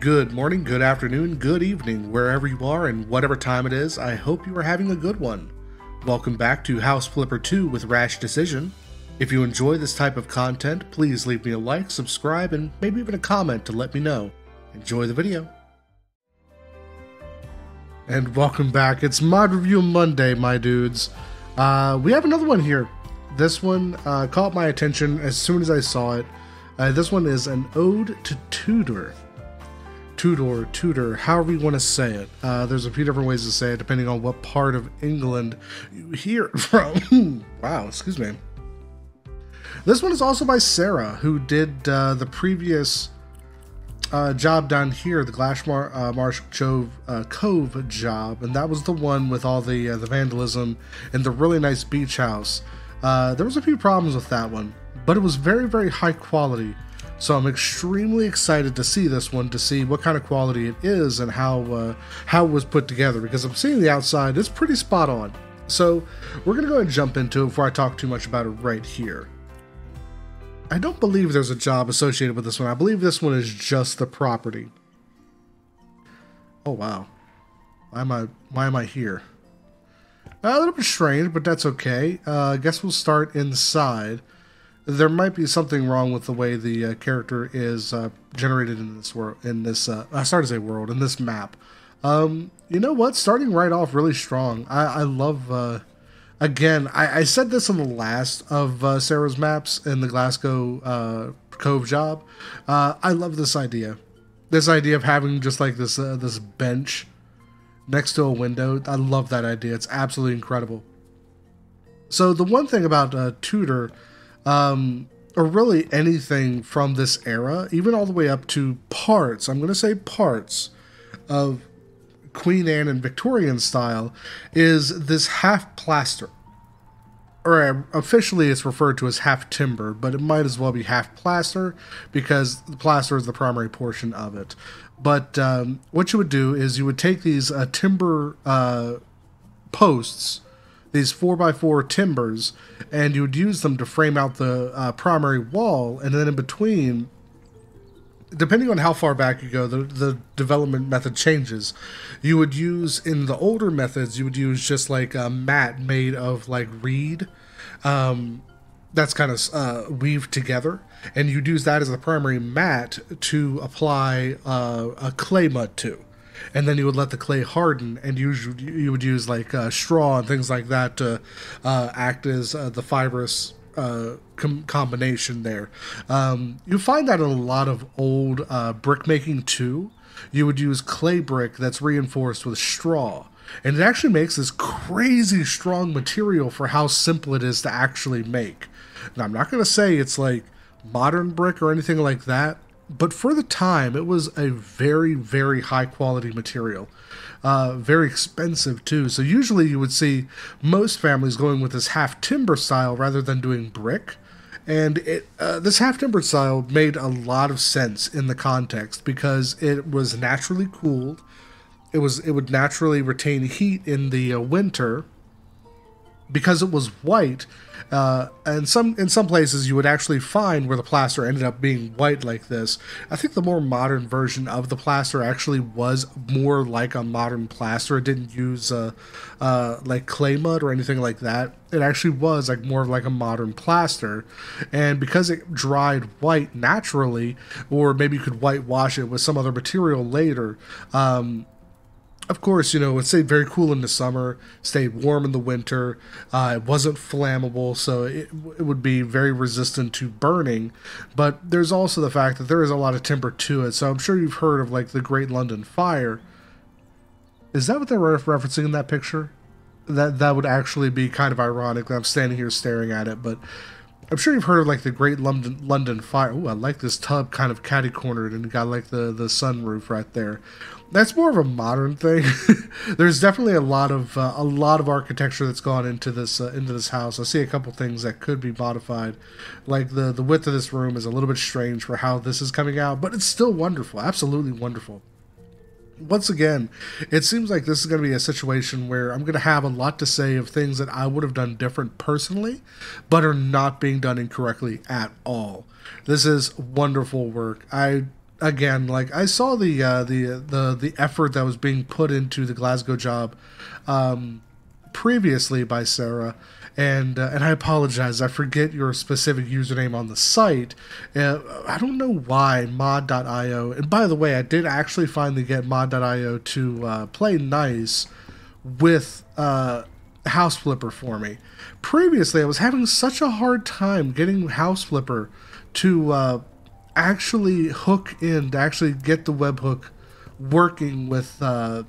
Good morning, good afternoon, good evening, wherever you are and whatever time it is. I hope you are having a good one. Welcome back to House Flipper 2 with Rash Decision. If you enjoy this type of content, please leave me a like, subscribe, and maybe even a comment to let me know. Enjoy the video. And welcome back. It's Mod Review Monday, my dudes. Uh, we have another one here. This one uh, caught my attention as soon as I saw it. Uh, this one is an ode to Tudor. Tudor, Tudor, however you want to say it. Uh, there's a few different ways to say it depending on what part of England you hear it from. wow, excuse me. This one is also by Sarah, who did uh, the previous uh, job down here, the Glashmar uh, Marsh Cove, uh, Cove job, and that was the one with all the uh, the vandalism and the really nice beach house. Uh, there was a few problems with that one, but it was very very high quality. So I'm extremely excited to see this one to see what kind of quality it is and how uh, how it was put together because I'm seeing the outside it's pretty spot on. So we're gonna go and jump into it before I talk too much about it right here. I don't believe there's a job associated with this one. I believe this one is just the property. Oh wow. Why am I why am I here? A little bit strange, but that's okay. Uh, I guess we'll start inside. There might be something wrong with the way the uh, character is uh, generated in this world. In this, uh, I started to say world in this map. Um, you know what? Starting right off really strong. I, I love. Uh, again, I, I, said this in the last of uh, Sarah's maps in the Glasgow uh, Cove job. I love this idea. This idea of having just like this this bench next to a window. I love that idea. It's absolutely incredible. So the one thing about Tudor, um, or really anything from this era, even all the way up to parts, I'm going to say parts of Queen Anne and Victorian style is this half plaster. Or um, officially it's referred to as half timber, but it might as well be half plaster because the plaster is the primary portion of it. But um, what you would do is you would take these uh, timber uh, posts, these 4x4 timbers, and you would use them to frame out the uh, primary wall, and then in between depending on how far back you go, the, the development method changes. You would use, in the older methods, you would use just like a mat made of like reed um, that's kind of uh, weaved together. And you'd use that as the primary mat to apply uh, a clay mud to. And then you would let the clay harden, and you, you would use like uh, straw and things like that to uh, act as uh, the fibrous uh, com- combination there. Um, you find that in a lot of old uh, brick making too. You would use clay brick that's reinforced with straw. And it actually makes this crazy strong material for how simple it is to actually make. Now, I'm not going to say it's like modern brick or anything like that, but for the time, it was a very, very high quality material. Uh, very expensive too. So usually you would see most families going with this half timber style rather than doing brick. And it, uh, this half timber style made a lot of sense in the context because it was naturally cooled. It was it would naturally retain heat in the uh, winter because it was white uh, and some in some places you would actually find where the plaster ended up being white like this. I think the more modern version of the plaster actually was more like a modern plaster. It didn't use uh, uh, like clay mud or anything like that. It actually was like more of like a modern plaster, and because it dried white naturally, or maybe you could whitewash it with some other material later. Um, of course, you know, it stayed very cool in the summer, stayed warm in the winter. Uh, it wasn't flammable, so it, it would be very resistant to burning. But there's also the fact that there is a lot of timber to it. So I'm sure you've heard of like the Great London Fire. Is that what they're referencing in that picture? That that would actually be kind of ironic. I'm standing here staring at it, but I'm sure you've heard of like the Great London London Fire. Oh, I like this tub kind of catty cornered and got like the the sunroof right there that's more of a modern thing. There's definitely a lot of uh, a lot of architecture that's gone into this uh, into this house. I see a couple things that could be modified, like the the width of this room is a little bit strange for how this is coming out, but it's still wonderful, absolutely wonderful. Once again, it seems like this is going to be a situation where I'm going to have a lot to say of things that I would have done different personally, but are not being done incorrectly at all. This is wonderful work. I again, like I saw the uh, the the the effort that was being put into the Glasgow job um, previously by Sarah, and uh, and I apologize. I forget your specific username on the site. Uh, I don't know why mod.io. And by the way, I did actually finally get mod.io to uh, play nice with uh, House Flipper for me. Previously, I was having such a hard time getting House Flipper to uh, actually hook in, to actually get the webhook working with uh,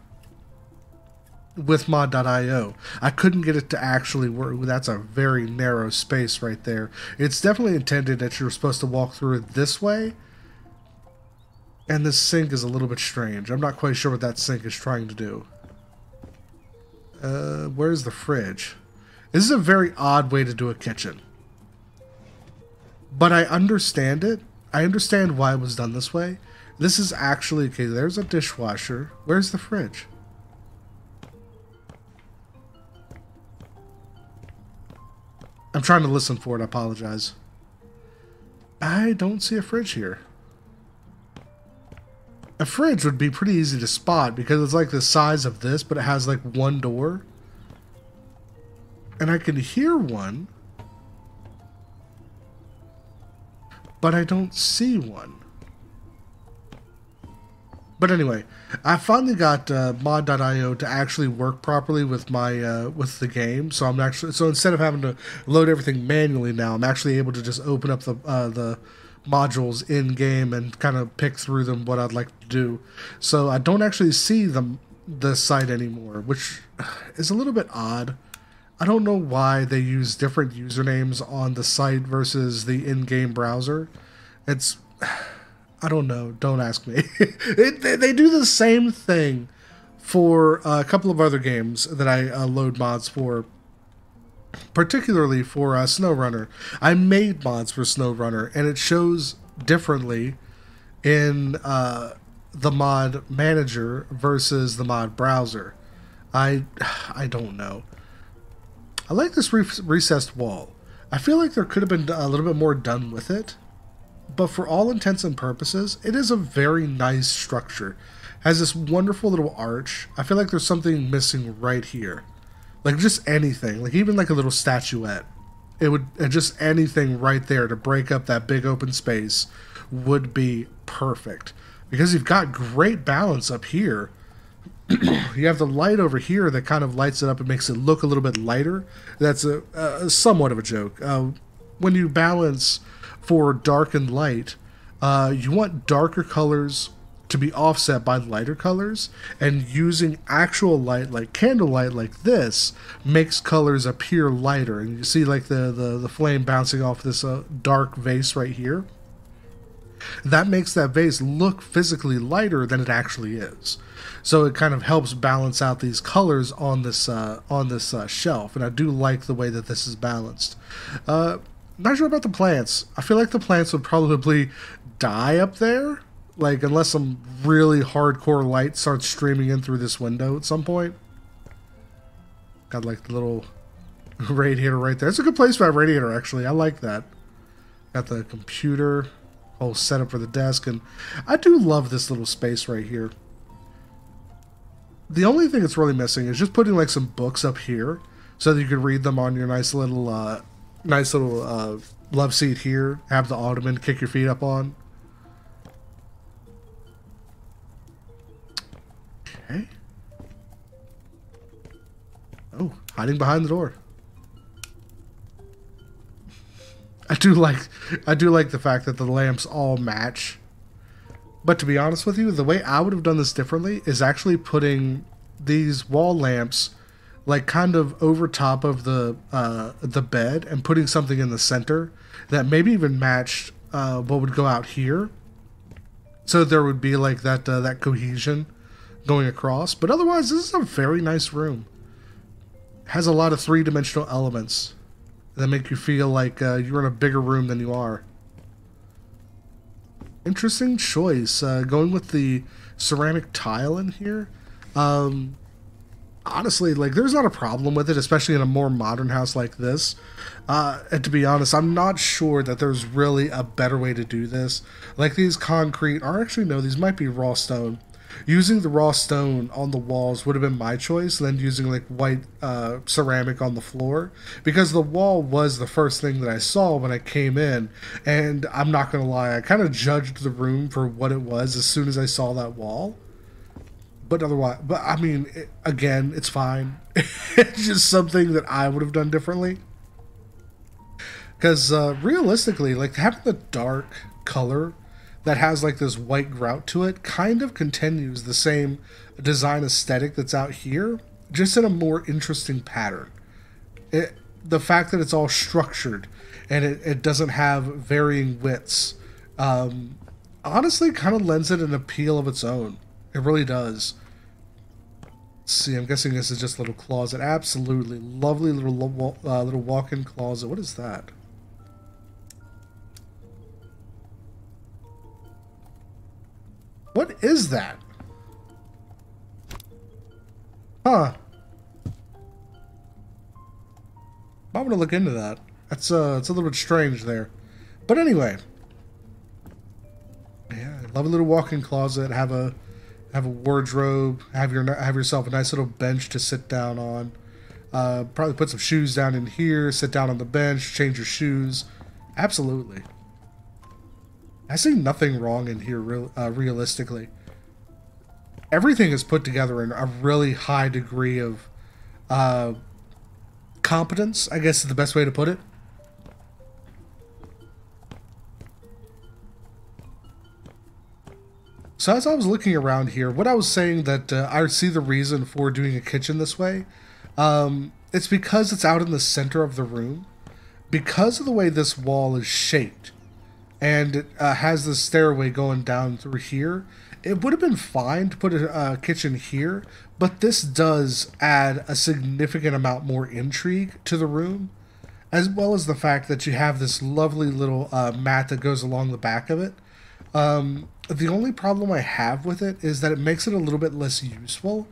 with mod.io. I couldn't get it to actually work. That's a very narrow space right there. It's definitely intended that you're supposed to walk through it this way. And this sink is a little bit strange. I'm not quite sure what that sink is trying to do. Uh, where's the fridge? This is a very odd way to do a kitchen. But I understand it. I understand why it was done this way. This is actually, okay, there's a dishwasher. Where's the fridge? I'm trying to listen for it. I apologize. I don't see a fridge here. A fridge would be pretty easy to spot because it's like the size of this, but it has like one door. And I can hear one. But I don't see one. But anyway, I finally got uh, mod.io to actually work properly with my uh, with the game. So I'm actually so instead of having to load everything manually now, I'm actually able to just open up the uh, the modules in game and kind of pick through them what I'd like to do. So I don't actually see the the site anymore, which is a little bit odd. I don't know why they use different usernames on the site versus the in-game browser. It's I don't know. Don't ask me. it, they, they, do the same thing for a couple of other games that I uh, load mods for, particularly for uh, SnowRunner. I made mods for SnowRunner, and it shows differently in uh, the mod manager versus the mod browser. I I don't know. I like this re- recessed wall. I feel like there could have been a little bit more done with it but for all intents and purposes, it is a very nice structure. Has this wonderful little arch. I feel like there's something missing right here. Like just anything, like even like a little statuette. It would just anything right there to break up that big open space would be perfect. Because you've got great balance up here. you have the light over here that kind of lights it up and makes it look a little bit lighter. That's a, a somewhat of a joke. Uh, when you balance for dark and light, uh, you want darker colors to be offset by lighter colors, and using actual light like candlelight like this makes colors appear lighter. And you see like the the, the flame bouncing off this uh, dark vase right here. That makes that vase look physically lighter than it actually is. So it kind of helps balance out these colors on this uh, on this uh, shelf, and I do like the way that this is balanced. Not sure about the plants. I feel like the plants would probably die up there. Like, unless some really hardcore light starts streaming in through this window at some point. Got like the little radiator right there. It's a good place for a radiator, actually. I like that. Got the computer, whole setup for the desk, and I do love this little space right here. The only thing that's really missing is just putting like some books up here so that you can read them on your nice little uh, nice little uh, love seat here. Have the ottoman kick your feet up on. Okay. Oh, hiding behind the door. I do like I do like the fact that the lamps all match. But to be honest with you, the way I would have done this differently is actually putting these wall lamps like kind of over top of the uh, the bed and putting something in the center that maybe even matched uh, what would go out here. So there would be like that uh, that cohesion going across. But otherwise, this is a very nice room. has a lot of three dimensional elements that make you feel like uh, you're in a bigger room than you are. Interesting choice. Uh, going with the ceramic tile in here. Um, honestly, like, there's not a problem with it, especially in a more modern house like this. Uh, and to be honest, I'm not sure that there's really a better way to do this. Like, these concrete, or actually, no, these might be raw stone. Using the raw stone on the walls would have been my choice than using like white uh, ceramic on the floor because the wall was the first thing that I saw when I came in. And I'm not to lie, I kind of judged the room for what it was as soon as I saw that wall but otherwise, but I mean, it, again, it's fine. it's just something that I would have done differently. Because uh, realistically, like having the dark color that has like this white grout to it kind of continues the same design aesthetic that's out here, just in a more interesting pattern. It, the fact that it's all structured and it, it doesn't have varying widths um, honestly kind of lends it an appeal of its own. It really does. Let's see, I'm guessing this is just a little closet. Absolutely lovely little uh, little walk-in closet. What is that? What is that? Huh. I'm gonna look into that. That's uh, it's a little bit strange there, but anyway. Yeah, love a little walk-in closet. Have a have a wardrobe, have your have yourself a nice little bench to sit down on. Uh, probably put some shoes down in here, sit down on the bench, change your shoes. Absolutely. I see nothing wrong in here, real, uh, realistically. Everything is put together in a really high degree of uh, competence, I guess is the best way to put it. So as I was looking around here, what I was saying that uh, I see the reason for doing a kitchen this way, um, it's because it's out in the center of the room. Because of the way this wall is shaped, and it uh, has the stairway going down through here, it would have been fine to put a uh, kitchen here, but this does add a significant amount more intrigue to the room, as well as the fact that you have this lovely little uh, mat that goes along the back of it. Um, the only problem I have with it is that it makes it a little bit less useful.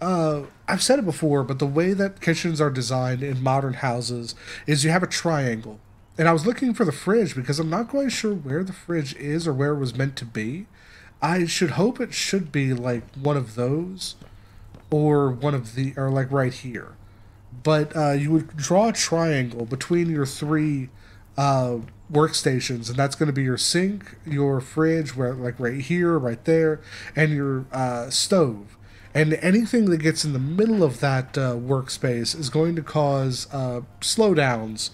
Uh, I've said it before, but the way that kitchens are designed in modern houses is you have a triangle. And I was looking for the fridge because I'm not quite sure where the fridge is or where it was meant to be. I should hope it should be like one of those or one of the, or like right here. But uh, you would draw a triangle between your three uh, workstations, and that's going to be your sink, your fridge, where like right here, right there, and your uh, stove. And anything that gets in the middle of that uh, workspace is going to cause uh, slowdowns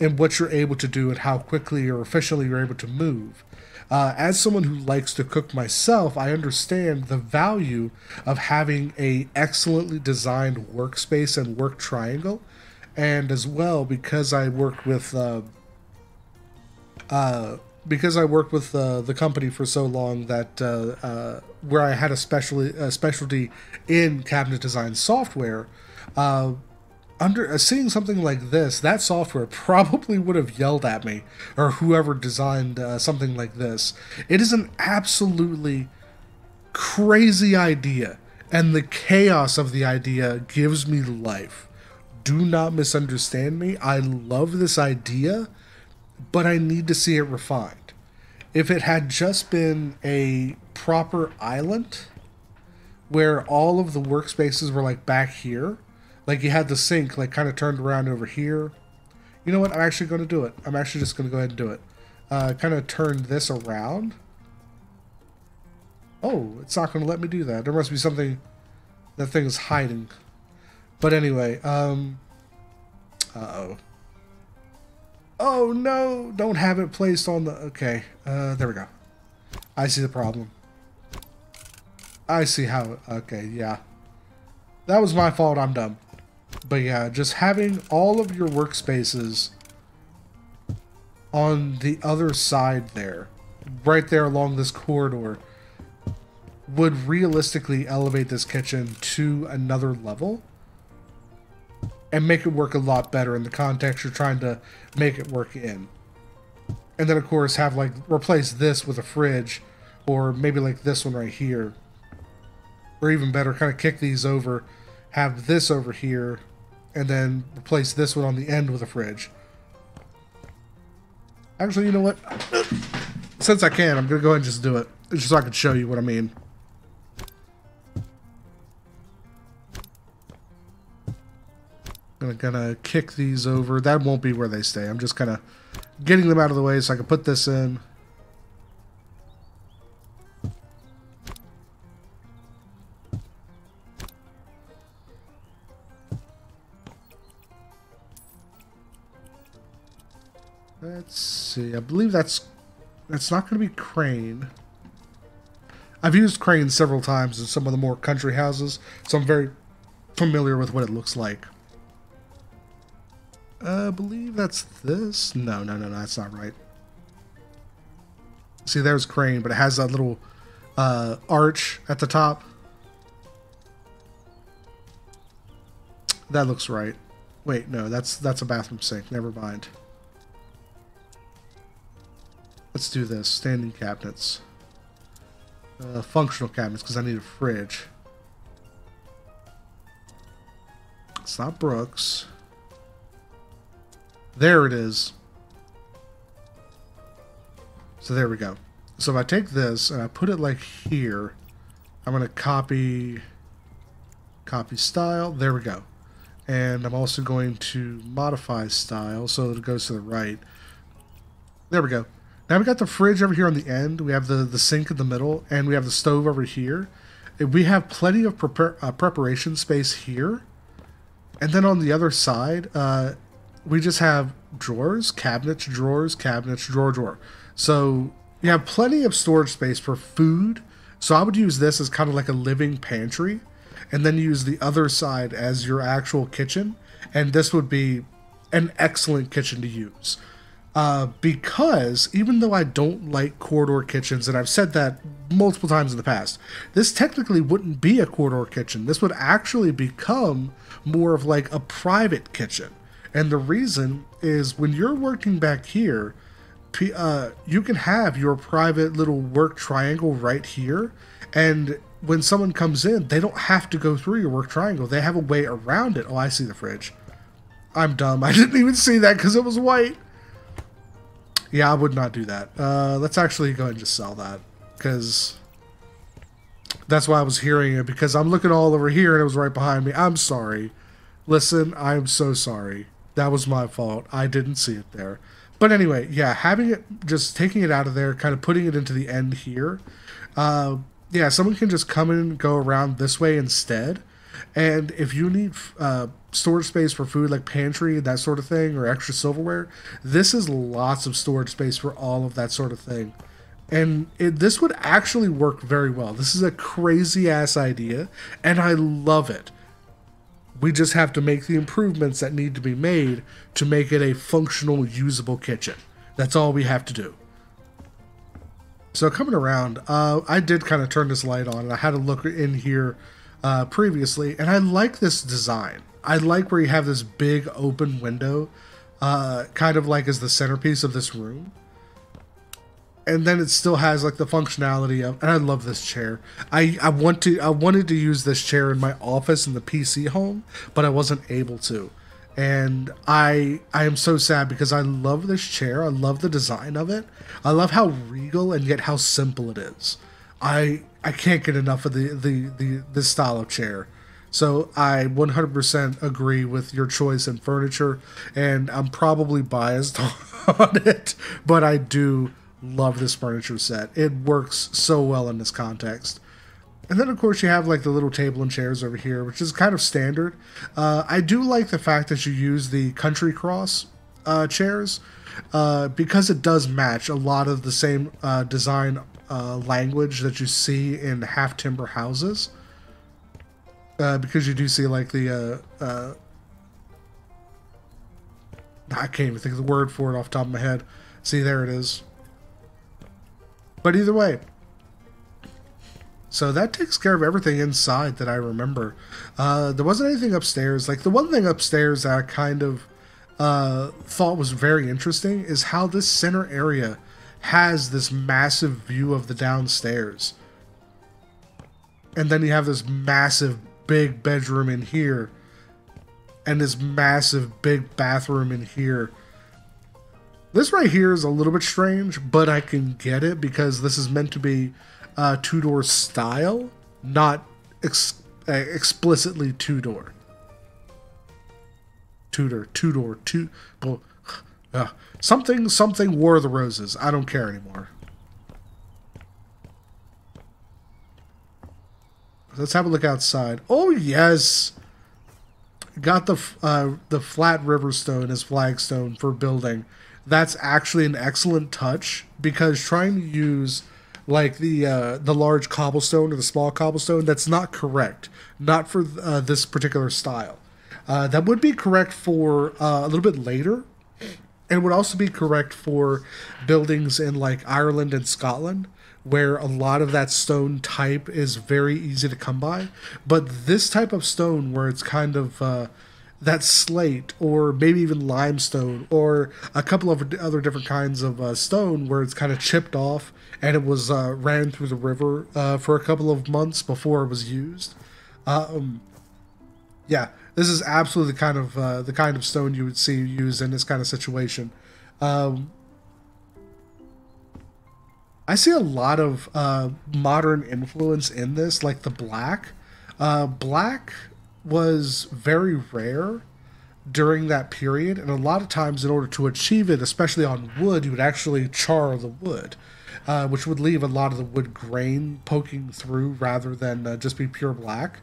in what you're able to do and how quickly or efficiently you're able to move. Uh, as someone who likes to cook myself, I understand the value of having a excellently designed workspace and work triangle, and as well because I work with uh, uh, because I worked with uh, the company for so long that uh, uh where I had a specialty a specialty in cabinet design software, uh, under uh, seeing something like this, that software probably would have yelled at me or whoever designed something like this. It is an absolutely crazy idea, and the chaos of the idea gives me life. Do not misunderstand me. I love this idea but I need to see it refined. If it had just been a proper island where all of the workspaces were like back here, like you had the sink like kind of turned around over here. You know what? I'm actually going to do it. I'm actually just going to go ahead and do it. Uh, kind of turn this around. Oh, it's not going to let me do that. There must be something that thing is hiding. But anyway, um, uh-oh. Oh no, don't have it placed on the... Okay, uh, there we go. I see the problem. I see how... Okay, yeah. That was my fault, I'm dumb. But yeah, just having all of your workspaces on the other side there, right there along this corridor, would realistically elevate this kitchen to another level and make it work a lot better in the context you're trying to make it work in. And then, of course, have like replace this with a fridge, or maybe like this one right here. Or even better, kind of kick these over have this over here, and then replace this one on the end with a fridge. Actually, you know what? Since I can, I'm going to go ahead and just do it. Just so I can show you what I mean. Gonna kick these over. That won't be where they stay. I'm just kind of getting them out of the way so I can put this in. Let's see. I believe that's that's not going to be crane. I've used crane several times in some of the more country houses, so I'm very familiar with what it looks like. I believe that's this. No, no, no, no, that's not right. See, there's crane, but it has that little uh, arch at the top. That looks right. Wait, no, that's that's a bathroom sink. Never mind. Let's do this. Standing cabinets. Uh, functional cabinets, because I need a fridge. It's not Brooks. There it is. So there we go. So if I take this and I put it like here, I'm going to copy, copy style. There we go. And I'm also going to modify style so it goes to the right. There we go. Now we got the fridge over here on the end. We have the, the sink in the middle, and we have the stove over here. We have plenty of prepar uh, preparation space here. And then on the other side, uh, we just have drawers, cabinets, drawers, cabinets, drawer, drawer. So you have plenty of storage space for food. So I would use this as kind of like a living pantry, and then use the other side as your actual kitchen. And this would be an excellent kitchen to use. Uh, because even though I don't like corridor kitchens, and I've said that multiple times in the past, this technically wouldn't be a corridor kitchen. This would actually become more of like a private kitchen. And the reason is when you're working back here, uh, you can have your private little work triangle right here. And when someone comes in, they don't have to go through your work triangle. They have a way around it. Oh, I see the fridge. I'm dumb. I didn't even see that because it was white. Yeah, I would not do that. Uh, let's actually go ahead and just sell that because that's why I was hearing it because I'm looking all over here and it was right behind me. I'm sorry. Listen, I'm so sorry. That was my fault. I didn't see it there. But anyway, yeah, having it, just taking it out of there, kind of putting it into the end here. Uh, yeah, someone can just come in and go around this way instead. And if you need uh, storage space for food, like pantry, that sort of thing, or extra silverware, this is lots of storage space for all of that sort of thing. And it, this would actually work very well. This is a crazy ass idea, and I love it. We just have to make the improvements that need to be made to make it a functional, usable kitchen. That's all we have to do. So coming around, uh, I did kind of turn this light on, and I had a look in here uh, previously, and I like this design. I like where you have this big open window, uh, kind of like as the centerpiece of this room and then it still has like the functionality of and I love this chair. I I want to I wanted to use this chair in my office in the PC home, but I wasn't able to. And I I am so sad because I love this chair. I love the design of it. I love how regal and yet how simple it is. I I can't get enough of the the the this style of chair. So I 100% agree with your choice in furniture and I'm probably biased on it, but I do love this furniture set. It works so well in this context. And then, of course, you have like the little table and chairs over here, which is kind of standard. Uh, I do like the fact that you use the Country Cross uh, chairs uh, because it does match a lot of the same uh, design uh, language that you see in half timber houses. Uh, because you do see like the I can't even think of the word for it off the top of my head. See, there it is. But either way, so that takes care of everything inside that I remember. Uh, there wasn't anything upstairs. Like the one thing upstairs that I kind of uh, thought was very interesting is how this center area has this massive view of the downstairs. And then you have this massive big bedroom in here and this massive big bathroom in here. This right here is a little bit strange, but I can get it because this is meant to be uh, Tudor style, not ex- uh, explicitly Tudor. Tudor, Tudor, two, uh, something, something War of the Roses. I don't care anymore. Let's have a look outside. Oh yes, got the uh, the flat river stone as flagstone for building. That's actually an excellent touch because trying to use like the uh, the large cobblestone or the small cobblestone that's not correct. Not for uh, this particular style. Uh, that would be correct for uh, a little bit later, and would also be correct for buildings in like Ireland and Scotland where a lot of that stone type is very easy to come by. But this type of stone, where it's kind of that slate, or maybe even limestone, or a couple of other different kinds of uh, stone, where it's kind of chipped off and it was uh, ran through the river uh, for a couple of months before it was used. Um, yeah, this is absolutely the kind of uh, the kind of stone you would see used in this kind of situation. Um, I see a lot of uh, modern influence in this, like the black. Uh, black was very rare during that period, and a lot of times, in order to achieve it, especially on wood, you would actually char the wood, uh, which would leave a lot of the wood grain poking through rather than uh, just be pure black.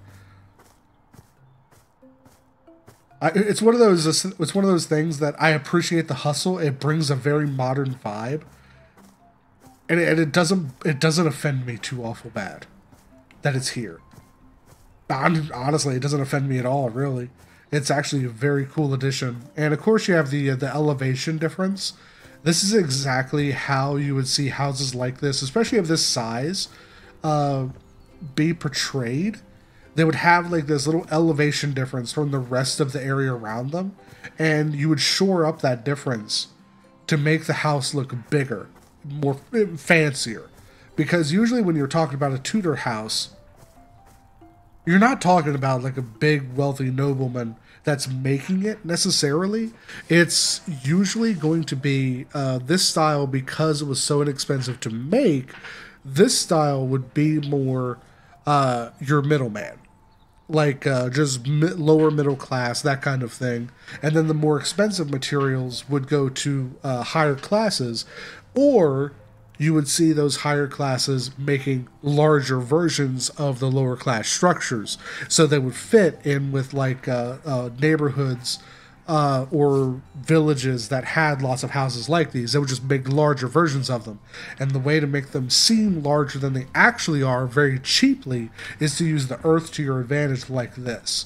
I, it's one of those. It's one of those things that I appreciate the hustle. It brings a very modern vibe and it, and it doesn't it doesn't offend me too awful bad that it's here. Honestly, it doesn't offend me at all. Really, it's actually a very cool addition. And of course, you have the uh, the elevation difference. This is exactly how you would see houses like this, especially of this size, uh, be portrayed. They would have like this little elevation difference from the rest of the area around them, and you would shore up that difference to make the house look bigger more fancier. Because usually when you're talking about a Tudor house, you're not talking about like a big wealthy nobleman that's making it necessarily. It's usually going to be uh, this style because it was so inexpensive to make. This style would be more uh, your middleman, like uh, just mi- lower middle class, that kind of thing. And then the more expensive materials would go to uh, higher classes, or you would see those higher classes making larger versions of the lower class structures. So they would fit in with like uh, uh, neighborhoods uh, or villages that had lots of houses like these. They would just make larger versions of them. And the way to make them seem larger than they actually are very cheaply is to use the earth to your advantage like this.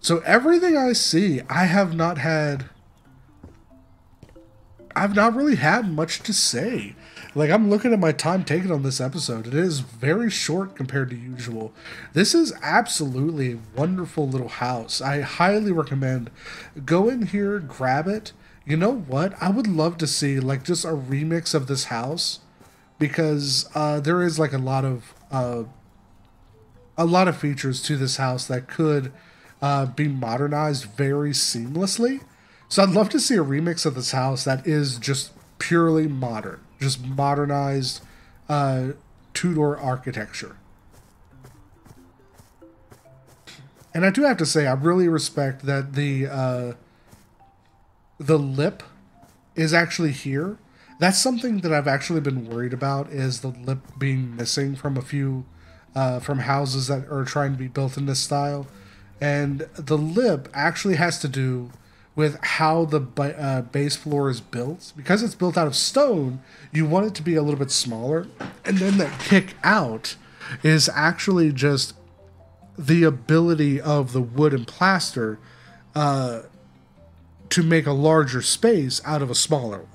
So everything i see i have not had I've not really had much to say. Like I'm looking at my time taken on this episode. It is very short compared to usual. This is absolutely a wonderful little house. I highly recommend go in here, grab it. You know what? I would love to see like just a remix of this house because uh, there is like a lot of uh, a lot of features to this house that could uh, be modernized very seamlessly. So I'd love to see a remix of this house that is just purely modern, just modernized uh, Tudor architecture. And I do have to say, I really respect that the uh, the lip is actually here. That's something that I've actually been worried about is the lip being missing from a few uh, from houses that are trying to be built in this style, and the lip actually has to do with how the uh, base floor is built. Because it's built out of stone, you want it to be a little bit smaller. And then that kick out is actually just the ability of the wood and plaster uh, to make a larger space out of a smaller one.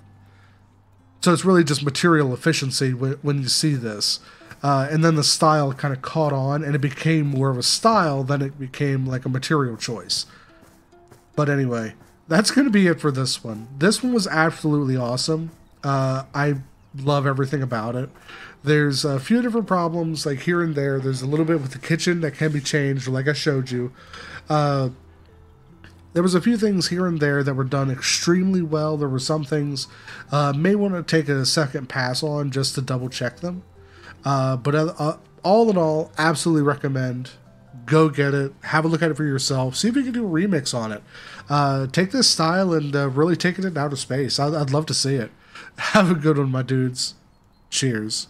So it's really just material efficiency when, you see this. Uh, and then the style kind of caught on and it became more of a style than it became like a material choice. But anyway, that's going to be it for this one. This one was absolutely awesome. Uh, I love everything about it. There's a few different problems, like here and there. There's a little bit with the kitchen that can be changed, like I showed you. Uh, there was a few things here and there that were done extremely well. There were some things uh, may want to take a second pass on just to double check them. Uh, but uh, uh, all in all, absolutely recommend. Go get it. Have a look at it for yourself. See if you can do a remix on it. Uh, take this style and uh, really take it into outer space. I'd, I'd love to see it. Have a good one, my dudes. Cheers.